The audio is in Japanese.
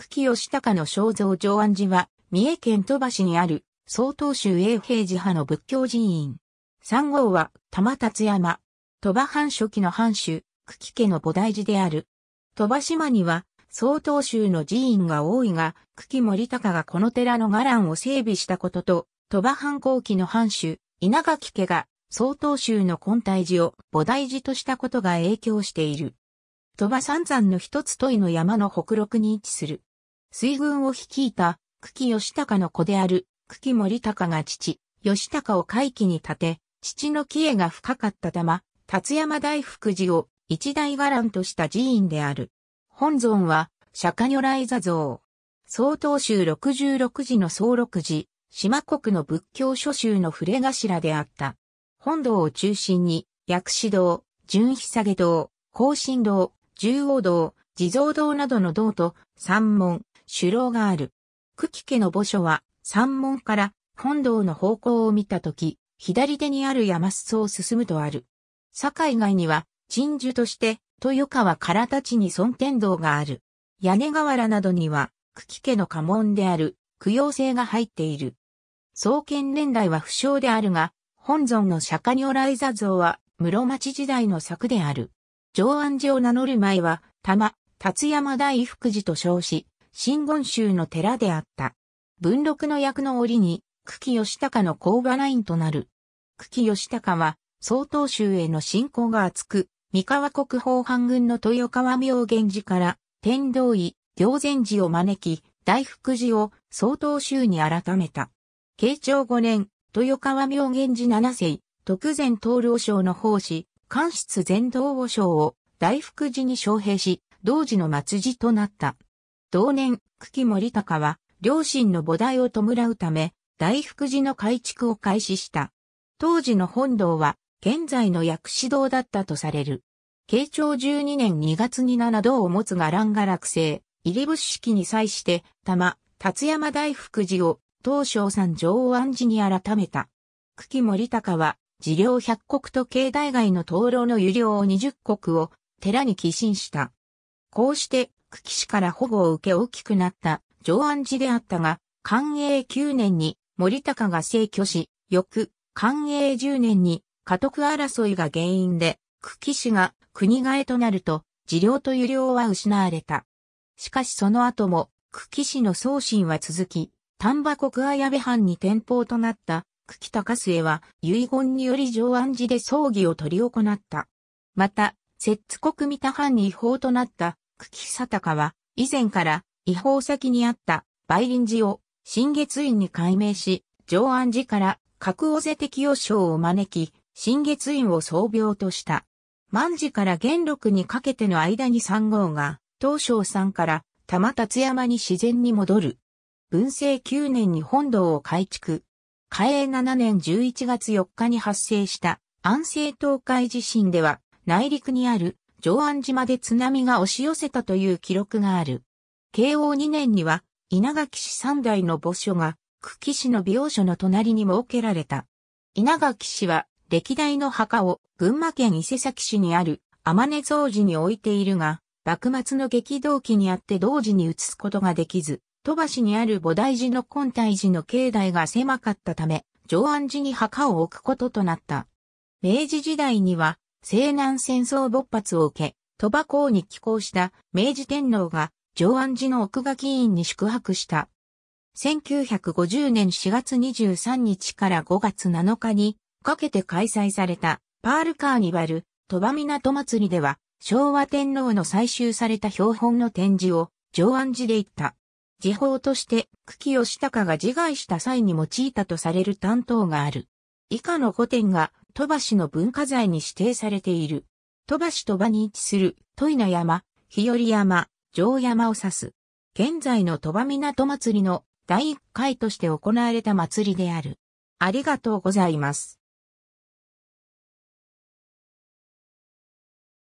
久喜義高の肖像上安寺は、三重県鳥羽市にある、曹洞宗永平寺派の仏教寺院。三号は、玉達山。鳥羽藩初期の藩主、久喜家の菩提寺である。鳥羽島には、曹洞宗の寺院が多いが、久喜森高がこの寺の伽藍を整備したことと、鳥羽藩後期の藩主、稲垣家が、曹洞宗の根体寺を菩提寺としたことが影響している。鳥羽三山の一つ問いの山の北麓に位置する。水軍を率いた、久喜義高の子である、久喜森高が父、義高を会期に立て、父の帰依が深かったたま、達山大福寺を一大伽藍とした寺院である。本尊は、釈迦如来座像。曹洞宗六十六寺の総六寺、島国の仏教諸宗の触れ頭であった。本堂を中心に、薬師堂、純久下堂、高神堂、十王堂、地蔵堂などの堂と三門、首楼がある。久喜家の墓所は山門から本堂の方向を見たとき、左手にある山裾を進むとある。境外には、鎮守として、豊川唐立に尊天堂がある。屋根瓦などには、久喜家の家紋である、供養性が入っている。創建年代は不詳であるが、本尊の釈迦如来座像は、室町時代の作である。上安寺を名乗る前は、玉、達山大福寺と称し、真言宗の寺であった。文禄の役の折に、久喜義高の交馬ラインとなる。久喜義高は、曹洞宗への信仰が厚く、三河国宝藩軍の豊川明源寺から、天道医、行善寺を招き、大福寺を曹洞宗に改めた。慶長五年、豊川明源寺七世、徳前東領省の奉仕、官室全道和省を大福寺に招聘し、同時の末寺となった。同年、久喜森高は、両親の菩提を弔うため、大福寺の改築を開始した。当時の本堂は、現在の薬師堂だったとされる。慶長12年2月に七堂を持つ伽藍が落成、入り物式に際して、玉、達山大福寺を、東照山上安寺に改めた。久喜森高は、寺領100国と境内外の灯籠の湯量を20国を寺に寄進した。こうして、久喜市から保護を受け大きくなった上安寺であったが、寛永9年に森高が逝去し、翌寛永10年に家督争いが原因で、久喜市が国替えとなると、治療と湯量は失われた。しかしその後も、久喜市の送信は続き、丹波国綾部藩に天保となった久喜高末は遺言により上安寺で葬儀を取り行った。また、摂津国三田藩に違法となった久喜佐高は、以前から違法先にあった梅林寺を新月院に改名し、上安寺から格尾瀬適用賞を招き、新月院を創病とした。万寺から元禄にかけての間に三号が、東照山から玉達山に自然に戻る。文政9年に本堂を改築。嘉永7年11月4日に発生した安政東海地震では内陸にある上安島で津波が押し寄せたという記録がある。慶応2年には、稲垣市三代の墓所が、久喜市の美容所の隣に設けられた。稲垣市は、歴代の墓を群馬県伊勢崎市にある天音蔵寺に置いているが、幕末の激動期にあって同時に移すことができず、鳥羽市にある菩提寺の根体寺の境内が狭かったため、上安寺に墓を置くこととなった。明治時代には、西南戦争勃発を受け、鳥羽港に寄港した明治天皇が上安寺の奥垣院に宿泊した。1950年4月23日から5月7日にかけて開催されたパールカーニバル鳥羽港祭りでは昭和天皇の採集された標本の展示を上安寺で行った。時報として久喜義高が自害した際に用いたとされる担当がある。以下の5点が鳥羽市の文化財に指定されている。鳥羽市鳥羽に位置する、鳥の山、日和山、城山を指す。現在の鳥羽港祭りの第1回として行われた祭りである。ありがとうございます。